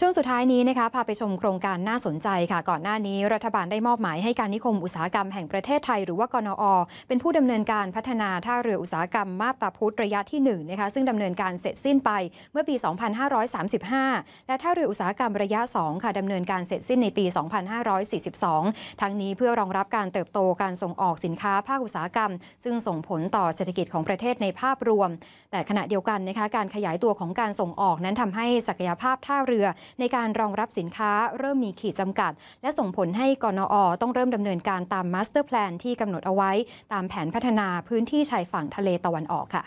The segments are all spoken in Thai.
ช่วงสุดท้ายนี้นะคะพาไปชมโครงการน่าสนใจค่ะ ก่อนหน้านี้รัฐบาลได้มอบหมายให้การนิคมอุตสาหกรรมแห่งประเทศไทย หรือว่ากนอ เป็นผู้ดำเนินการพัฒนาท่าเรืออุตสาหกรรมมาบตาพุธระยะที่1นะคะซึ่งดำเนินการเสร็จสิ้นไปเมื่อปี 2535 และท่าเรืออุตสาหกรรมระยะ 2 ค่ะดำเนินการเสร็จสิ้นในปี 2542 ทั้งนี้เพื่อรองรับการเติบโตการส่งออกสินค้าภาคอุตสาหกรรม ซึ่งส่งผลต่อเศรษฐกิจของประเทศในภาพรวม แต่ขณะเดียวกันนะคะการขยายตัวของการส่งออกนั้นทำให้ศักยภาพท่าเรือในการรองรับสินค้าเริ่มมีขีดจำกัด และส่งผลให้กนอต้องเริ่มดำเนินการตาม master plan ที่กำหนดเอาไว้ ตามแผนพัฒนาพื้นที่ชายฝั่งทะเลตะวันออกค่ะ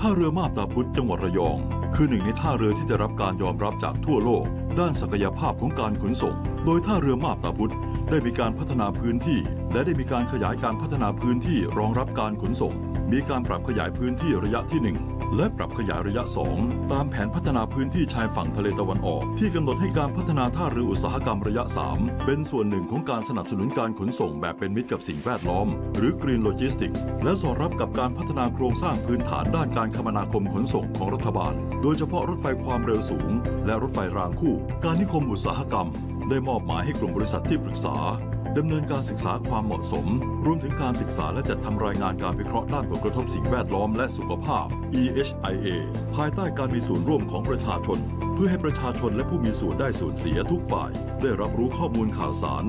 ท่าเรือมาบตาพุธจังหวัดระยอง คือหนึ่งในท่าเรือที่ได้รับการยอมรับจากทั่วโลก ด้านศักยภาพของการขนส่ง โดยท่าเรือมาบตาพุธได้มีการพัฒนาพื้นที่ และได้มีการขยายการพัฒนาพื้นที่รองรับการขนส่ง มีการปรับขยายพื้นที่ระยะที่1 และปรับขยายระยะ 2 ตามแผนพัฒนาพื้นที่ชายฝั่งทะเลตะวันออก ที่กำหนดให้การพัฒนาท่าเรืออุตสาหกรรมระยะ 3 เป็นส่วนหนึ่งของการสนับสนุนการขนส่งแบบเป็นมิตรกับสิ่งแวดล้อม หรือ Green Logistics และสอดรับกับการพัฒนาโครงสร้างพื้นฐานด้านการคมนาคมขนส่งของรัฐบาล โดยเฉพาะรถไฟความเร็วสูง และรถไฟรางคู่ การนิคมอุตสาหกรรม ได้มอบหมายให้กลุ่มบริษัทที่ปรึกษา ดำเนินการศึกษาความเหมาะสม รวมถึงการศึกษาและจัดทำรายงานการวิเคราะห์ด้านผลกระทบสิ่งแวดล้อมและสุขภาพ EHIA ภายใต้การมีส่วนร่วมของประชาชน เพื่อให้ประชาชนและผู้มีส่วนได้ส่วนเสียทุกฝ่าย ได้รับรู้ข้อมูลข่าวสาร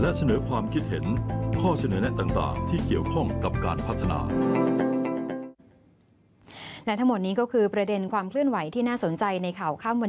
และเสนอความคิดเห็น ข้อเสนอแนะต่างๆ ที่เกี่ยวข้องกับการพัฒนาและทั้งหมดนี้ก็คือประเด็นความเคลื่อนไหวที่น่าสนใจในข่าวข้ามวัน